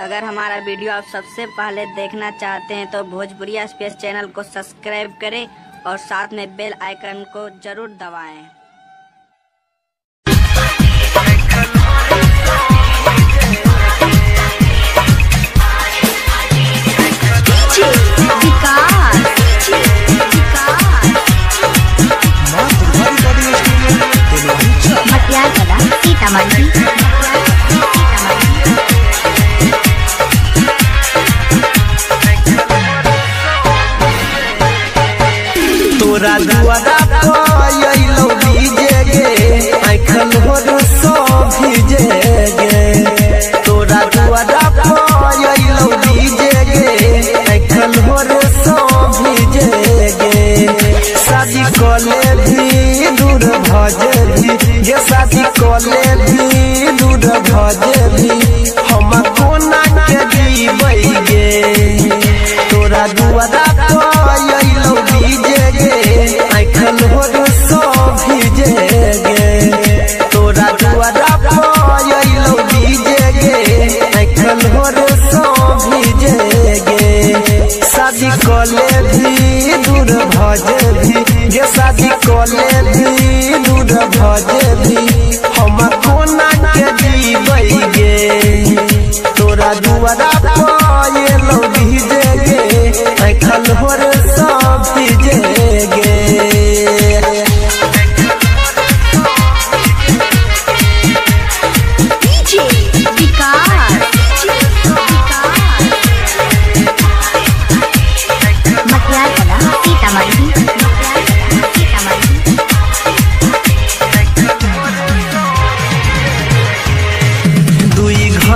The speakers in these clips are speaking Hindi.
अगर हमारा वीडियो आप सबसे पहले देखना चाहते हैं तो भोजपुरिया स्पेस चैनल को सब्सक्राइब करें और साथ में बेल आइकन को ज़रूर दबाएँ। DJ तोरा दुआरा पायलो डीजे गे आइखल होर सो भीजे गे। भजे भी ये शादी कले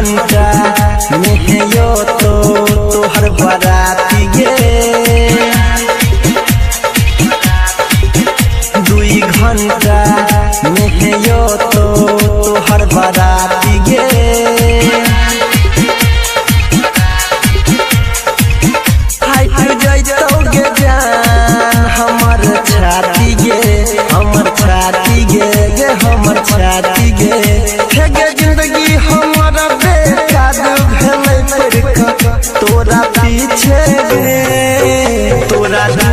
घंटा में यो तो हर बाराती